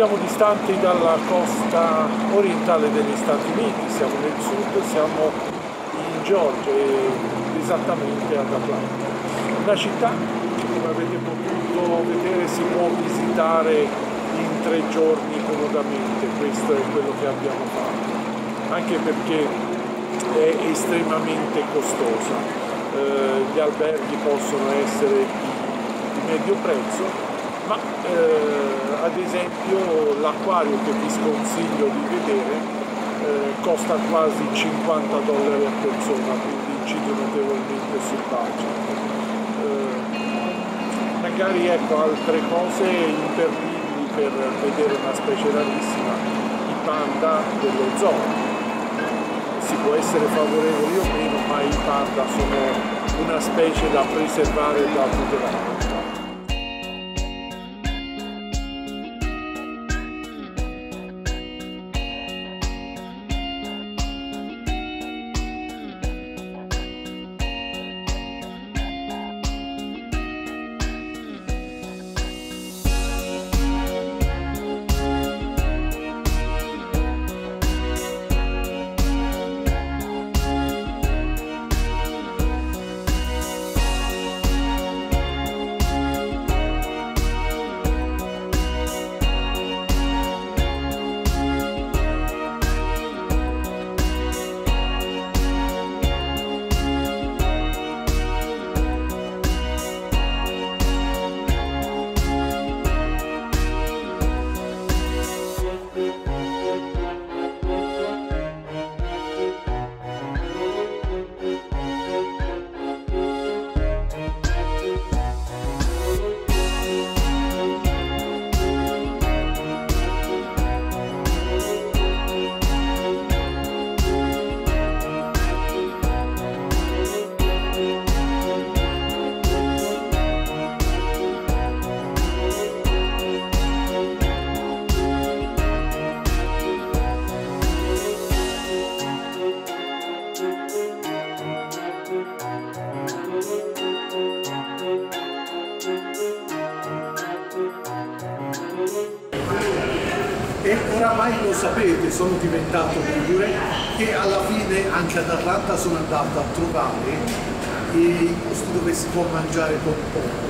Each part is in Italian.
siamo distanti dalla costa orientale degli Stati Uniti, siamo nel sud, siamo in Georgia, esattamente ad Atlanta. Una città, come avete potuto vedere, si può visitare in tre giorni comodamente, questo è quello che abbiamo fatto, anche perché è estremamente costosa. Eh, gli alberghi possono essere di medio prezzo, ma eh, ad esempio l'acquario che vi sconsiglio di vedere eh, costa quasi 50 dollari a persona, quindi incide notevolmente sul budget. Eh, magari ecco altre cose imperdibili per vedere una specie rarissima, i panda dello zoo. Si può essere favorevoli o meno, ma i panda sono una specie da preservare e da tutelare. E oramai lo sapete, sono diventato ligure e alla fine anche ad Atlanta sono andato a trovare i posti dove si può mangiare con poco.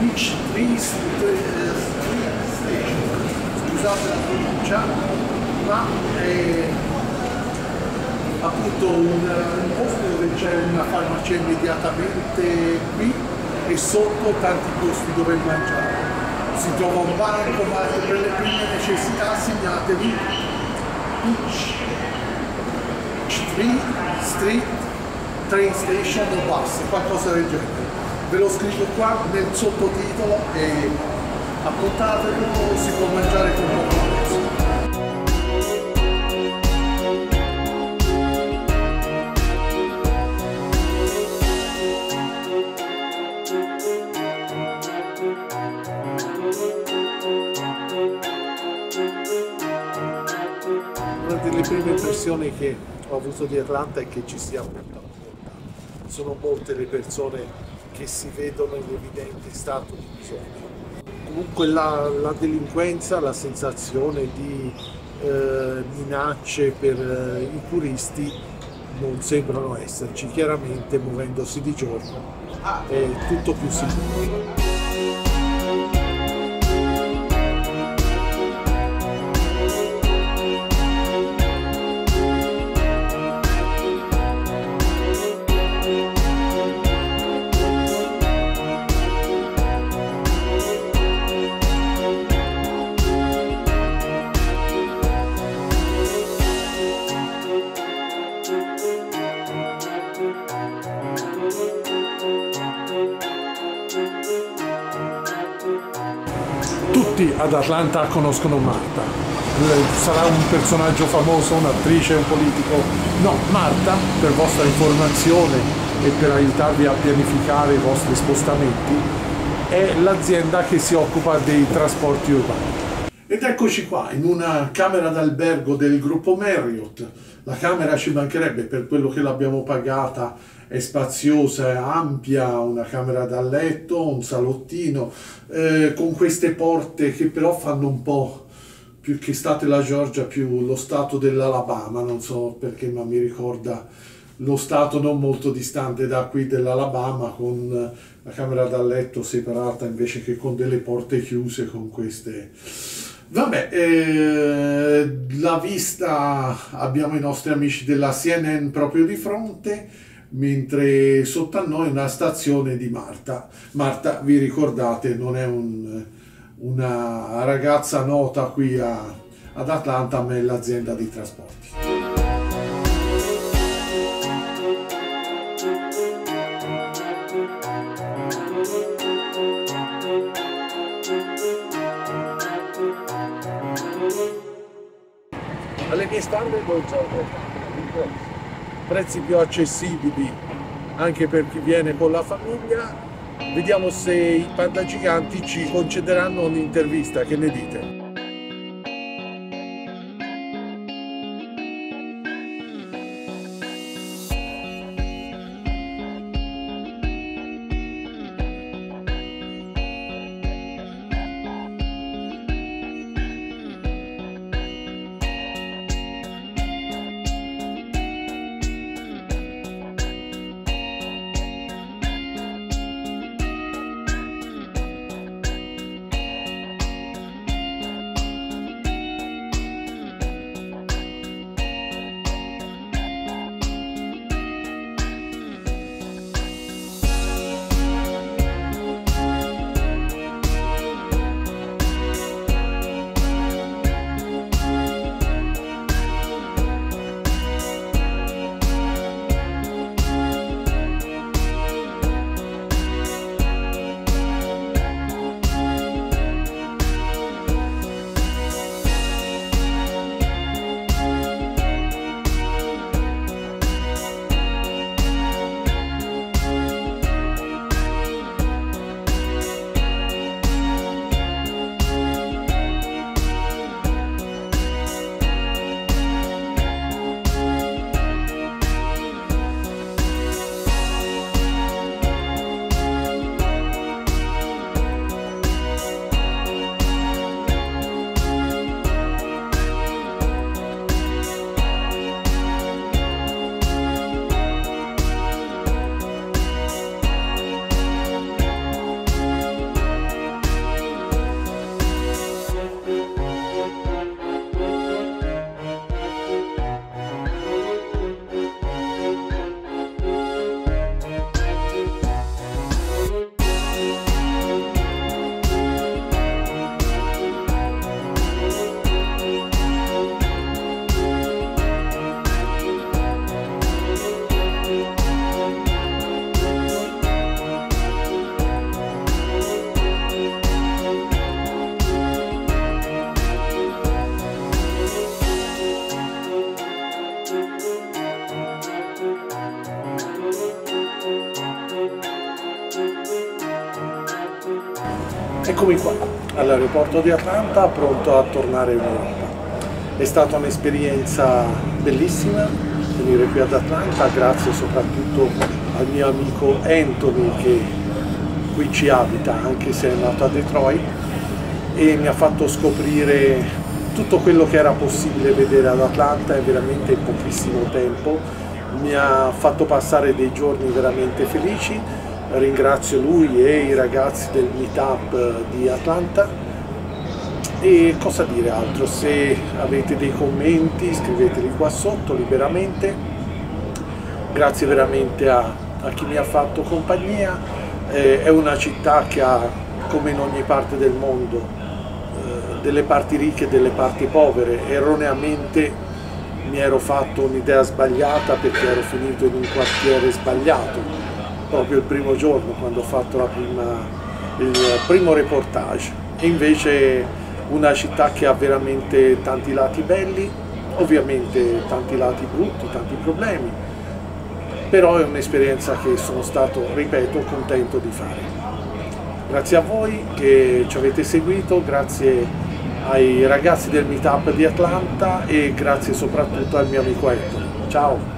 Beach Tree Station, scusate la pronuncia, ma è appunto un, un posto dove c'è una farmacia immediatamente qui e sotto tanti posti dove mangiare si trova un banco, ma per le prime necessità segnatevi Beach Street, Street Train Station o bus, qualcosa del genere. Ve lo scrivo qua nel sottotitolo e appuntatelo, si può mangiare con poco impressioni che ho avuto di Atlanta è che ci sia molta povertà. Sono molte le persone che si vedono in evidente stato di bisogno. Comunque la, la delinquenza, la sensazione di eh, minacce per eh, i turisti non sembrano esserci. Chiaramente muovendosi di giorno è tutto più sicuro. Tutti ad Atlanta conoscono Marta. Sarà un personaggio famoso, un'attrice, un politico? No, Marta, per vostra informazione e per aiutarvi a pianificare i vostri spostamenti, è l'azienda che si occupa dei trasporti urbani. Ed eccoci qua, in una camera d'albergo del gruppo Marriott. La camera ci mancherebbe per quello che l'abbiamo pagata, è spaziosa, è ampia, una camera da letto, un salottino, eh, con queste porte che però fanno un po' più che state la Georgia, più lo stato dell'Alabama, non so perché, ma mi ricorda lo stato non molto distante da qui dell'Alabama con la camera da letto separata invece che con delle porte chiuse con queste. Vabbè eh, la vista abbiamo i nostri amici della CNN proprio di fronte mentre sotto a noi una stazione di Marta. Marta vi ricordate non è un, una ragazza nota qui a, ad Atlanta ma è l'azienda di trasporti. Alle mie non c'è prezzi più accessibili anche per chi viene con la famiglia. Vediamo se i panda giganti ci concederanno un'intervista. Che ne dite Eccomi qua, all'aeroporto di Atlanta, pronto a tornare in Europa. È stata un'esperienza bellissima venire qui ad Atlanta, grazie soprattutto al mio amico Anthony che qui ci abita, anche se è nato a Detroit, e mi ha fatto scoprire tutto quello che era possibile vedere ad Atlanta in veramente pochissimo tempo. Mi ha fatto passare dei giorni veramente felici ringrazio lui e i ragazzi del meetup di Atlanta. E cosa dire altro? Se avete dei commenti scriveteli qua sotto liberamente. Grazie veramente a, a chi mi ha fatto compagnia. Eh, è una città che ha come in ogni parte del mondo eh, delle parti ricche e delle parti povere. Erroneamente mi ero fatto un'idea sbagliata perché ero finito in un quartiere sbagliato proprio il primo giorno quando ho fatto prima, il primo reportage. E invece una città che ha veramente tanti lati belli, ovviamente tanti lati brutti, tanti problemi, però è un'esperienza che sono stato, ripeto, contento di fare. Grazie a voi che ci avete seguito, grazie ai ragazzi del meetup di Atlanta e grazie soprattutto al mio amico Ettore. Ciao!